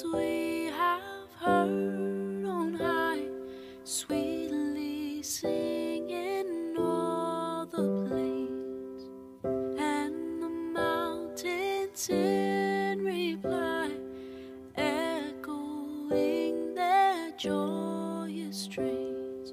we have heard on high, sweetly singing all the plains and the mountains in reply, echoing their joyous strains.